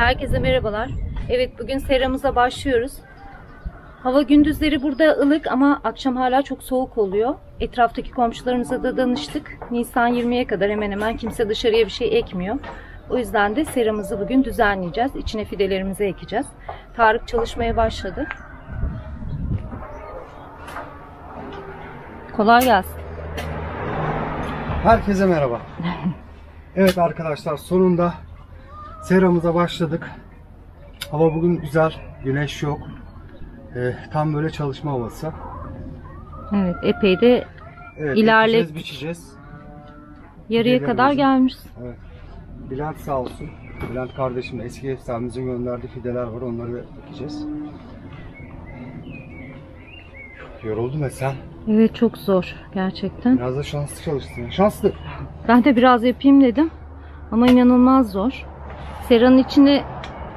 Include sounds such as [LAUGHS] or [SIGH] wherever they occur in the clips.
Herkese merhabalar. Evet bugün seramıza başlıyoruz. Hava gündüzleri burada ılık ama akşam hala çok soğuk oluyor. Etraftaki komşularımıza da danıştık. Nisan 20'ye kadar hemen hemen kimse dışarıya bir şey ekmiyor. O yüzden de seramızı bugün düzenleyeceğiz. İçine fidelerimizi ekeceğiz. Tarık çalışmaya başladı. Kolay gelsin. Herkese merhaba. [LAUGHS] Evet arkadaşlar sonunda seramıza başladık. Hava bugün güzel, güneş yok. Ee, tam böyle çalışma havası. Evet epey de Evet, İlerle- ekeceğiz, biçeceğiz. yarıya Fidelerimizi- kadar gelmiş. Evet. Bülent sağ olsun. Bülent kardeşim de eski efsanemizin gönderdiği fideler var. Onları ekeceğiz. Yoruldum ya sen. Evet çok zor gerçekten. Biraz da şanslı çalıştın. Şanslı. Ben de biraz yapayım dedim. Ama inanılmaz zor. Seranın içini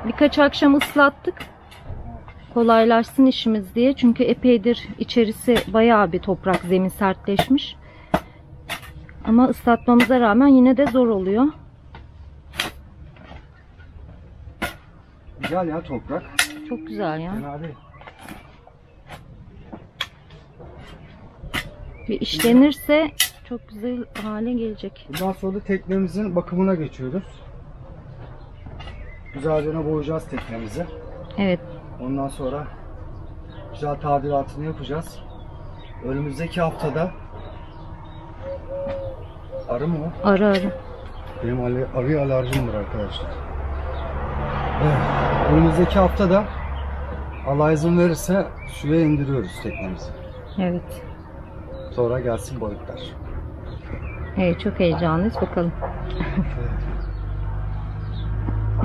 birkaç akşam ıslattık. Kolaylaşsın işimiz diye. Çünkü epeydir içerisi bayağı bir toprak zemin sertleşmiş. Ama ıslatmamıza rağmen yine de zor oluyor. Güzel ya toprak. Çok güzel ya. Fena değil. Ve işlenirse çok güzel hale gelecek. Bundan sonra da teknemizin bakımına geçiyoruz. Güzelce boyayacağız teknemizi. Evet. Ondan sonra güzel tadilatını yapacağız. Önümüzdeki haftada arı mı o? Ara ara. Benim ale- arı alerjim var arkadaşlar. Evet. Önümüzdeki haftada Allah izin verirse suya indiriyoruz teknemizi. Evet. Sonra gelsin balıklar. Evet çok heyecanlıyız. Bakalım.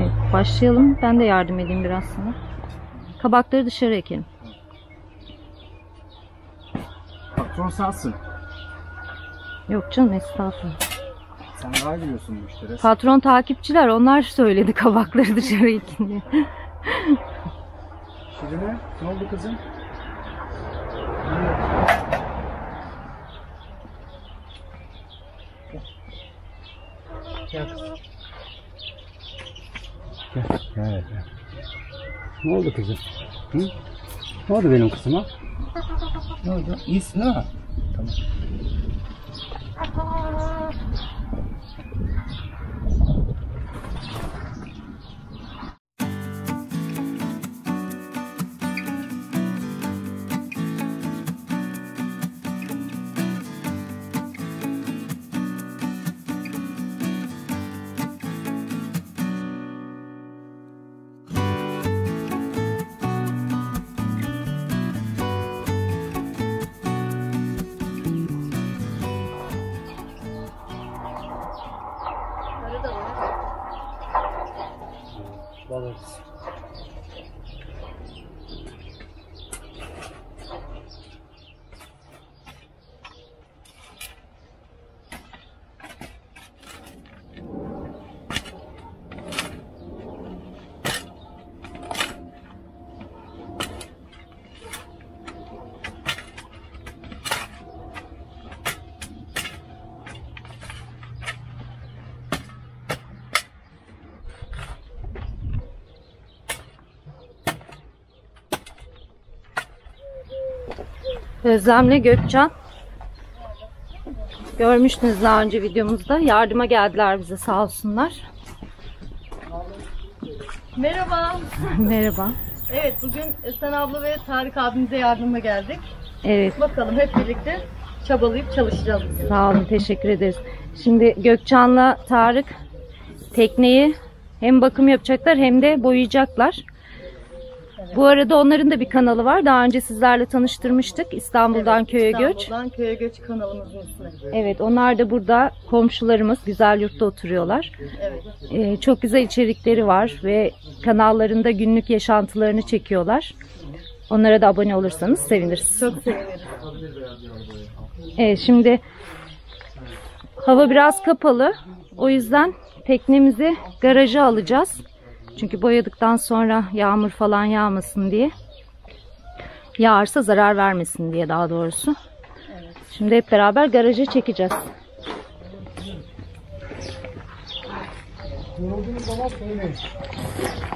Evet başlayalım. Ben de yardım edeyim biraz sana. Kabakları dışarı ekelim. Patron sensin. Yok canım estağfurullah. Sen daha biliyorsun bu işleri. Patron takipçiler onlar söyledi [LAUGHS] kabakları dışarı ekin diye. Şirine ne oldu kızım? Gel. Gel, gel, gel. Ne oldu kızım? Hı? Ne oldu benim kızıma? Ne oldu? İyisin ha? Tamam. Özlem'le Gökcan. Görmüştünüz daha önce videomuzda. Yardıma geldiler bize sağ olsunlar. Merhaba. [LAUGHS] Merhaba. Evet bugün Esen abla ve Tarık abimize yardıma geldik. Evet Bakalım hep birlikte çabalayıp çalışacağız. sağ olun teşekkür ederiz. Şimdi Gökçan'la Tarık tekneyi hem bakım yapacaklar hem de boyayacaklar. Bu arada onların da bir kanalı var. Daha önce sizlerle tanıştırmıştık. İstanbul'dan köye göç. İstanbul'dan köye göç kanalımızın ismi. Evet onlar da burada komşularımız güzel yurtta oturuyorlar. Evet. Ee, çok güzel içerikleri var ve kanallarında günlük yaşantılarını çekiyorlar. Onlara da abone olursanız seviniriz. Çok seviniriz. Evet şimdi hava biraz kapalı. O yüzden teknemizi garaja alacağız. Çünkü boyadıktan sonra yağmur falan yağmasın diye. Yağarsa zarar vermesin diye daha doğrusu. Şimdi hep beraber garaja çekeceğiz. Yorulduğunuz zaman söyleyin.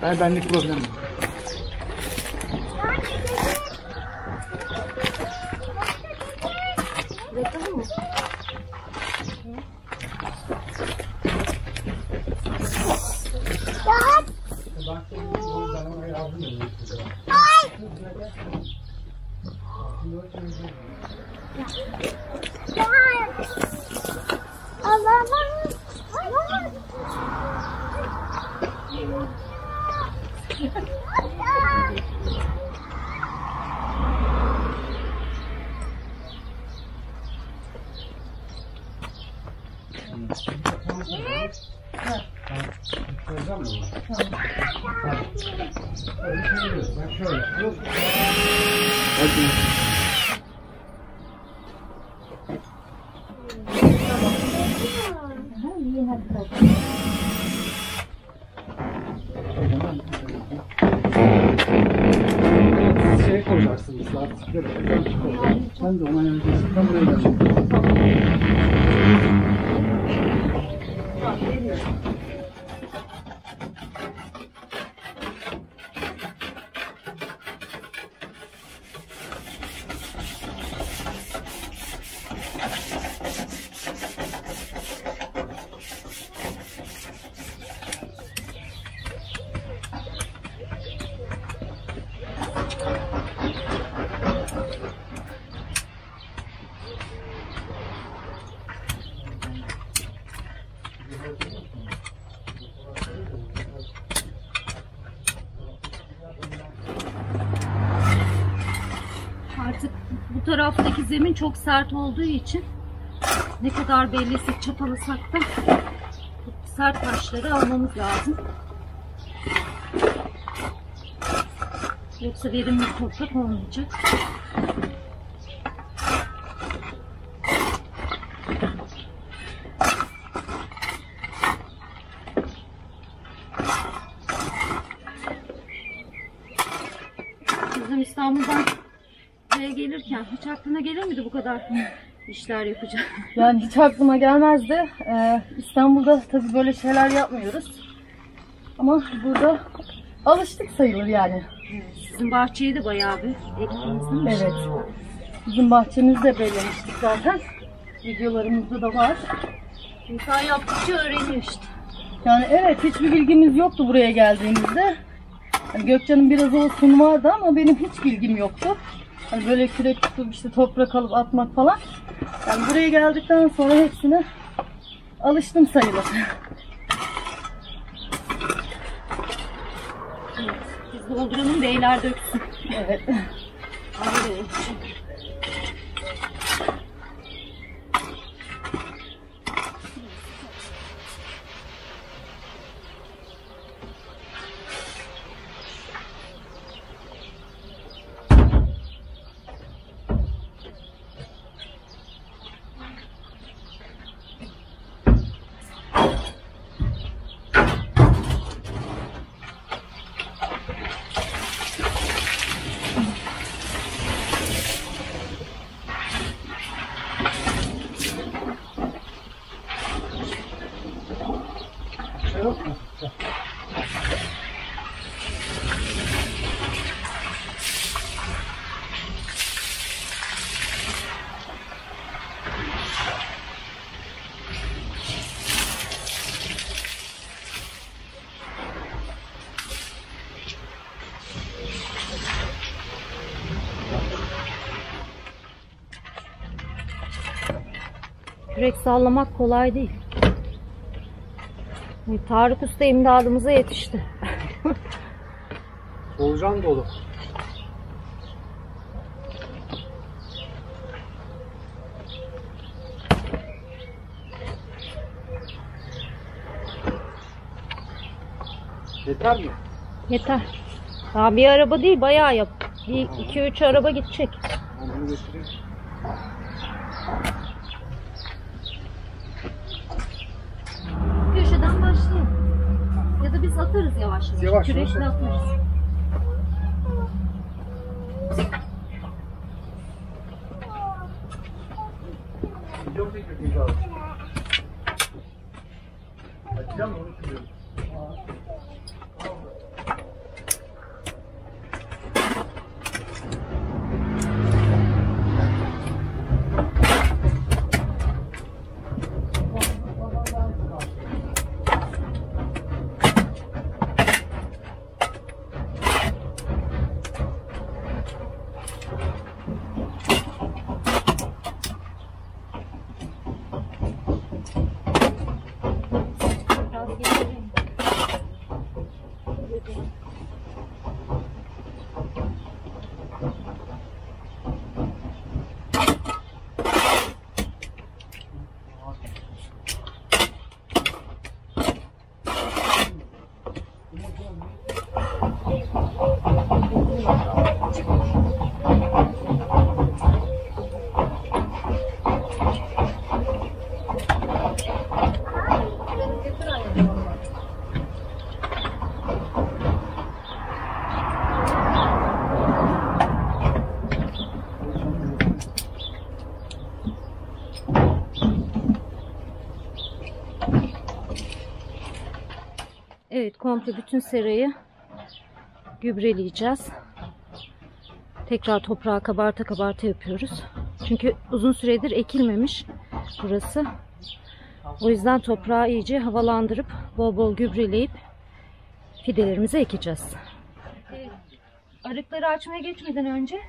Ben benlik problem yok. Öyle zemin çok sert olduğu için ne kadar bellesek çapalasak da sert taşları almamız lazım. Yoksa verimli toprak olmayacak. Bizim İstanbul'dan buraya gelirken hiç aklına gelir miydi bu kadar işler yapacak? Yani hiç aklıma gelmezdi. Ee, İstanbul'da tabii böyle şeyler yapmıyoruz. Ama burada alıştık sayılır yani. Sizin bahçeyi de bayağı bir ektiniz değil mi? Evet. Bizim bahçemizi de bellemiştik zaten. Videolarımızda da var. İnsan yaptıkça öğreniyor işte. Yani evet hiçbir bilgimiz yoktu buraya geldiğimizde. Hani Gökçe'nin biraz olsun vardı ama benim hiç bilgim yoktu. Hani böyle kürek tutup işte toprak alıp atmak falan. Yani buraya geldikten sonra hepsine alıştım sayılır. Biz dolduralım beyler döksün. Evet. Ayrı yok mu? Kürek sallamak kolay değil. Tarık Usta imdadımıza yetişti. Solucan dolu. Yeter mi? Yeter. Daha bir araba değil bayağı yap. Bir, iki, üç araba gidecek. Ben bunu götüreyim. Köşeden başlayalım. Ya da biz atarız yavaş yavaş. Komple bütün serayı gübreleyeceğiz. Tekrar toprağı kabarta kabarta yapıyoruz. Çünkü uzun süredir ekilmemiş burası. O yüzden toprağı iyice havalandırıp bol bol gübreleyip fidelerimizi ekeceğiz. Arıkları açmaya geçmeden önce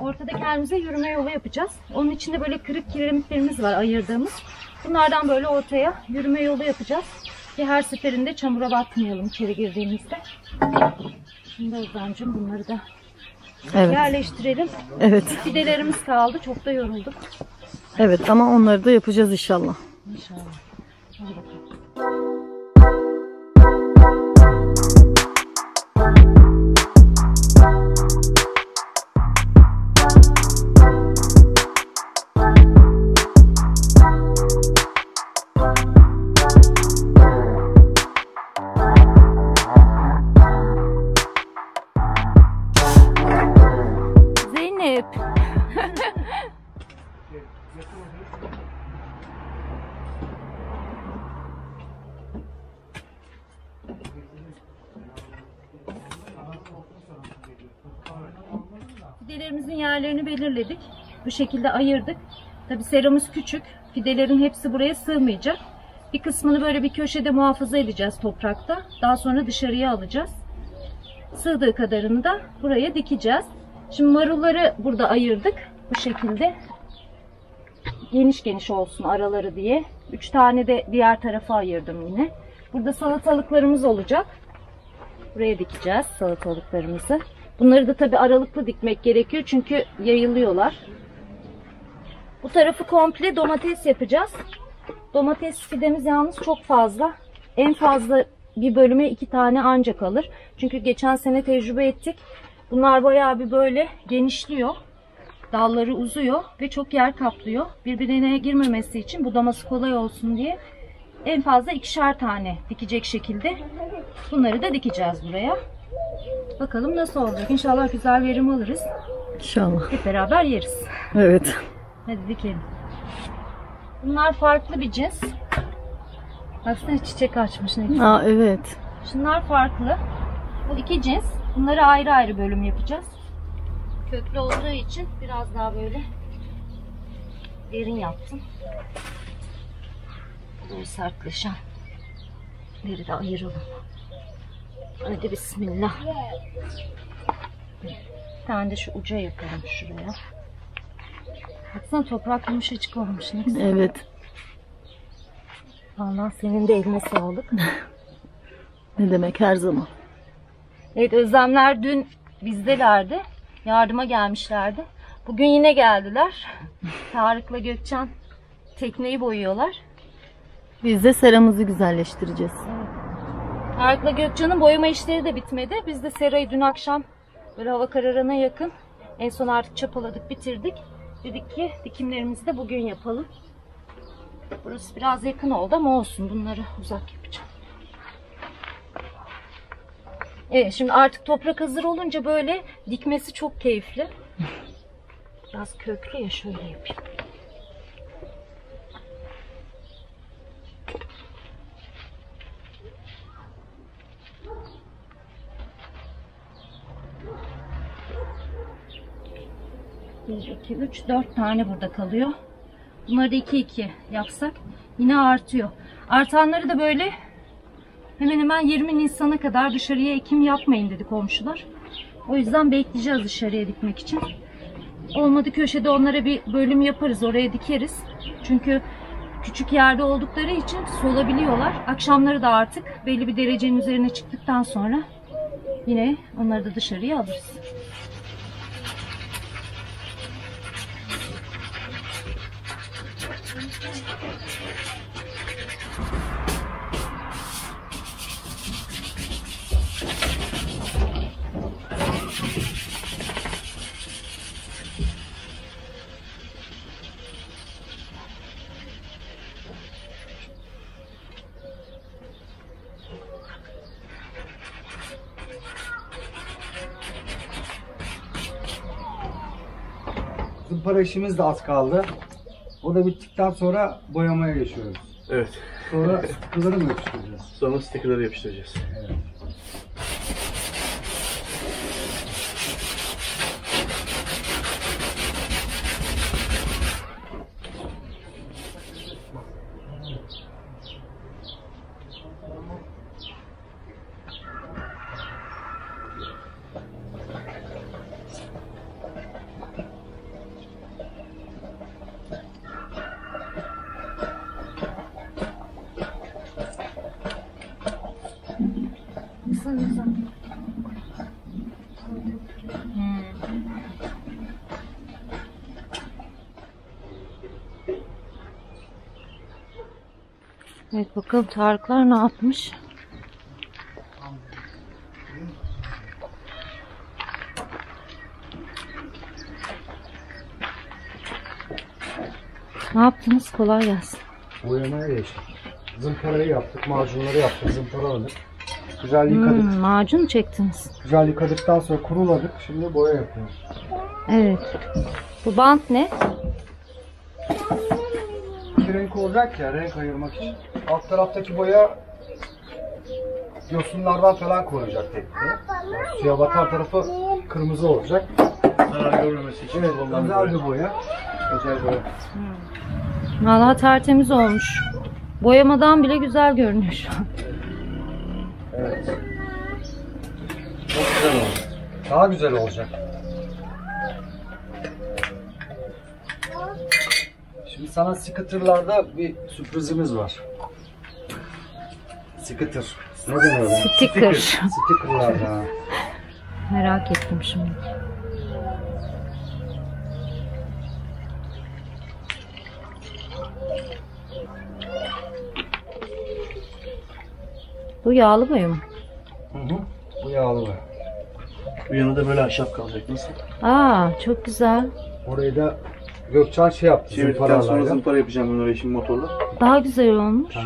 ortada kendimize yürüme yolu yapacağız. Onun içinde böyle kırık kiremitlerimiz var ayırdığımız. Bunlardan böyle ortaya yürüme yolu yapacağız. Ki her seferinde çamura batmayalım içeri girdiğimizde. Şimdi Özlemciğim bunları da Evet. yerleştirelim. Evet. Fidelerimiz kaldı. Çok da yorulduk. Evet ama onları da yapacağız inşallah. İnşallah. Hadi bakalım. Zeynep. [LAUGHS] Fidelerimizin yerlerini belirledik. Bu şekilde ayırdık. Tabi seramız küçük. Fidelerin hepsi buraya sığmayacak. Bir kısmını böyle bir köşede muhafaza edeceğiz toprakta. Daha sonra dışarıya alacağız. Sığdığı kadarını da buraya dikeceğiz. Şimdi marulları burada ayırdık. Bu şekilde. Geniş geniş olsun araları diye. Üç tane de diğer tarafa ayırdım yine. Burada salatalıklarımız olacak. Buraya dikeceğiz salatalıklarımızı. Bunları da tabi aralıklı dikmek gerekiyor çünkü yayılıyorlar. Bu tarafı komple domates yapacağız. Domates fidemiz yalnız çok fazla. En fazla bir bölüme iki tane ancak alır. Çünkü geçen sene tecrübe ettik. Bunlar bayağı bir böyle genişliyor. Dalları uzuyor ve çok yer kaplıyor. Birbirine girmemesi için budaması kolay olsun diye en fazla ikişer tane dikecek şekilde bunları da dikeceğiz buraya. Bakalım nasıl olacak. İnşallah güzel verim alırız. İnşallah. Hep beraber yeriz. Evet. Hadi dikelim. Bunlar farklı bir cins. Baksana çiçek açmış ne güzel. Aa evet. Şunlar farklı. Bu iki cins. Bunları ayrı ayrı bölüm yapacağız. Köklü olduğu için biraz daha böyle derin yaptım. Böyle sertleşen. Biri de ayıralım. Hadi bismillah. Bir tane de şu uca yapalım şuraya. Baksana toprak yumuşacık olmuş. Ne güzel. Evet. Vallahi senin de eline sağlık. [LAUGHS] Ne demek her zaman. Evet Özlemler dün bizdelerdi. Yardıma gelmişlerdi. Bugün yine geldiler. [LAUGHS] Tarık'la Gökçen tekneyi boyuyorlar. Biz de seramızı güzelleştireceğiz. Tarık'la Gökçen'in boyama işleri de bitmedi. Biz de serayı dün akşam böyle hava kararına yakın en son artık çapaladık bitirdik. Dedik ki dikimlerimizi de bugün yapalım. Burası biraz yakın oldu ama olsun bunları uzak yapacağım. Evet şimdi artık toprak hazır olunca böyle dikmesi çok keyifli. Biraz köklü ya şöyle yapayım. Bir, iki, üç, dört tane burada kalıyor. Bunları da iki iki yapsak yine artıyor. Artanları da böyle hemen hemen 20 Nisan'a kadar dışarıya ekim yapmayın dedi komşular. O yüzden bekleyeceğiz dışarıya dikmek için. Olmadı köşede onlara bir bölüm yaparız. Oraya dikeriz. Çünkü küçük yerde oldukları için solabiliyorlar. Akşamları da artık belli bir derecenin üzerine çıktıktan sonra yine onları da dışarıya alırız. Zımpara işimiz de az kaldı. O da bittikten sonra boyamaya geçiyoruz. Evet. Sonra [LAUGHS] sıkıları mı yapıştıracağız? Sonra stickerları yapıştıracağız. Evet bakalım Tarıklar ne yapmış? Ne yaptınız? Kolay gelsin. Boyamaya geçtik. Zımparayı yaptık, macunları yaptık, zımparaladık. Güzel yıkadık. Hmm, macun mu çektiniz? Güzel yıkadıktan sonra kuruladık. Şimdi boya yapıyoruz. Evet. Bu bant ne? İki renk olacak ya, renk ayırmak için. Alt taraftaki boya yosunlardan falan koruyacak tekneyi. Yani suya batar tarafı kırmızı olacak. Zarar görmemesi için Evet, özel bir boya. Özel boya. Vallahi tertemiz olmuş. Boyamadan bile güzel görünüyor şu an. Evet. Çok güzel oldu. Daha güzel olacak. Şimdi sana scooter'larda bir sürprizimiz var. Scooter. Ne deniyor? Sticker. Sticker'larda. Merak ettim şimdi. Bu yağlı boya mı? Hı hı. Bu yağlı boya. Bu yanında böyle ahşap kalacak. Nasıl? Aa çok güzel. Orayı da Gökçen şey yaptı. Çevirdikten sonra zımparalarla. zımpara yapacağım ben oraya şimdi motorla. Daha güzel olmuş. Ha,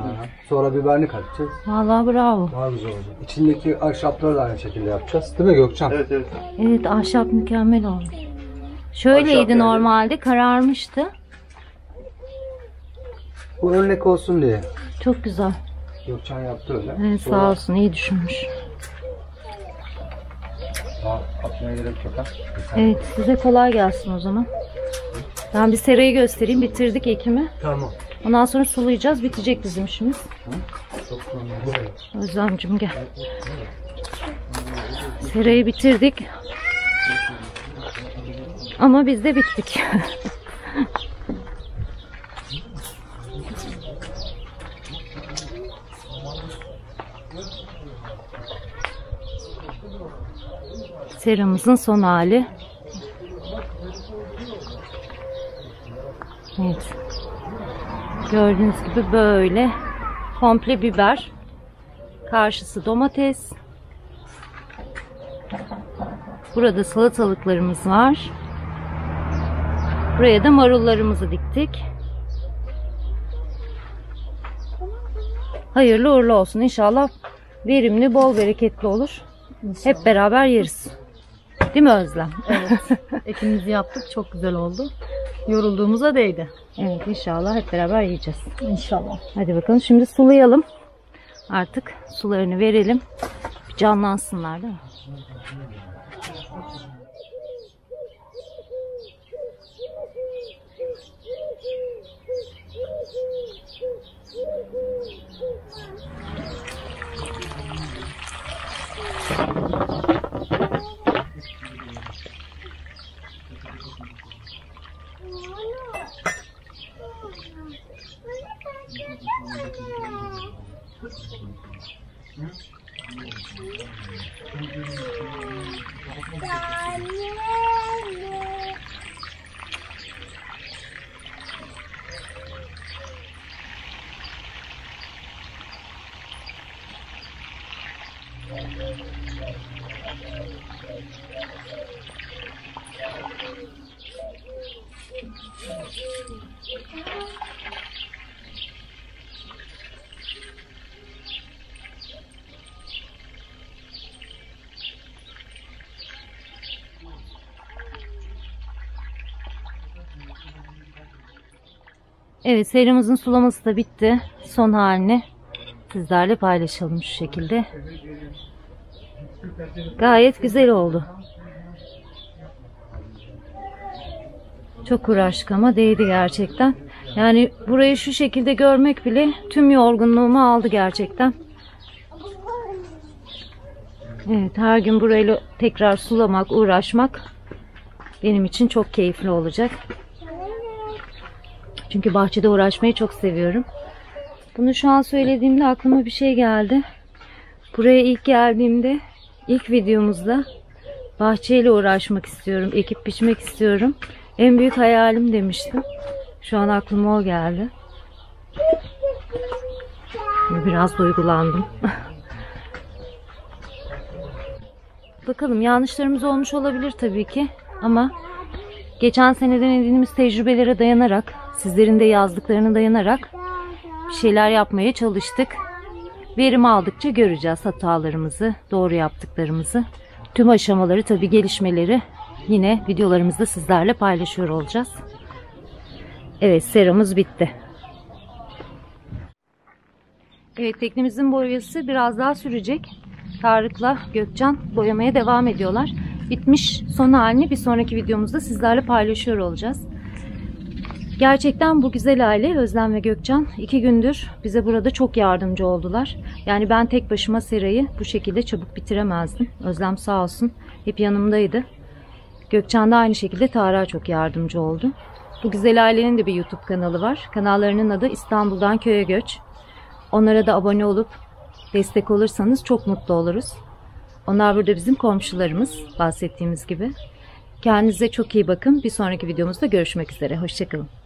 Sonra biberini katacağız. Vallahi bravo. Daha güzel olacak. İçindeki ahşapları da aynı şekilde yapacağız. Değil mi Gökçen? Evet evet. Evet ahşap mükemmel olmuş. Şöyleydi Ahşap yani. normalde kararmıştı. Bu örnek olsun diye. Çok güzel. Gökçen yaptı öyle. Evet, Sonra sağ olsun iyi düşünmüş. Daha atmaya gerek yok ha. Evet size kolay gelsin o zaman. Ben bir serayı göstereyim. Bitirdik ekimi. Tamam. Ondan sonra sulayacağız. Bitecek bizim işimiz. Özlemcim gel. Serayı bitirdik. Ama biz de bittik. [LAUGHS] Seramızın son hali. Evet. Gördüğünüz gibi böyle komple biber. Karşısı domates. Burada salatalıklarımız var. Buraya da marullarımızı diktik. Hayırlı uğurlu olsun. İnşallah verimli, bol bereketli olur. Hep beraber yeriz. Değil mi Özlem? [LAUGHS] Evet. Ekimizi yaptık. Çok güzel oldu. Yorulduğumuza değdi. Evet inşallah hep beraber yiyeceğiz. İnşallah. Hadi bakalım şimdi sulayalım. Artık sularını verelim. Bir canlansınlar değil mi? Evet seramızın sulaması da bitti. Son halini sizlerle paylaşalım şu şekilde. Gayet güzel oldu. Çok uğraştık ama değdi gerçekten. Yani burayı şu şekilde görmek bile tüm yorgunluğumu aldı gerçekten. Evet her gün burayla tekrar sulamak, uğraşmak benim için çok keyifli olacak. Çünkü bahçede uğraşmayı çok seviyorum. Bunu şu an söylediğimde aklıma bir şey geldi. Buraya ilk geldiğimde ilk videomuzda bahçeyle uğraşmak istiyorum, ekip biçmek istiyorum. En büyük hayalim demiştim. Şu an aklıma o geldi. Biraz duygulandım. [LAUGHS] Bakalım yanlışlarımız olmuş olabilir tabii ki ama geçen seneden edindiğimiz tecrübelere dayanarak, sizlerin de yazdıklarına dayanarak bir şeyler yapmaya çalıştık. Verim aldıkça göreceğiz hatalarımızı, doğru yaptıklarımızı. Tüm aşamaları tabii gelişmeleri yine videolarımızda sizlerle paylaşıyor olacağız. Evet seramız bitti. Evet teknemizin boyası biraz daha sürecek. Tarık'la Gökcan boyamaya devam ediyorlar. Bitmiş son halini bir sonraki videomuzda sizlerle paylaşıyor olacağız. Gerçekten bu güzel aile Özlem ve Gökcan iki gündür bize burada çok yardımcı oldular. Yani ben tek başıma serayı bu şekilde çabuk bitiremezdim. Özlem sağ olsun hep yanımdaydı. Gökçen de aynı şekilde Tarık'a çok yardımcı oldu. Bu güzel ailenin de bir YouTube kanalı var. Kanallarının adı İstanbul'dan Köye Göç. Onlara da abone olup destek olursanız çok mutlu oluruz. Onlar burada bizim komşularımız bahsettiğimiz gibi. Kendinize çok iyi bakın. Bir sonraki videomuzda görüşmek üzere. Hoşçakalın.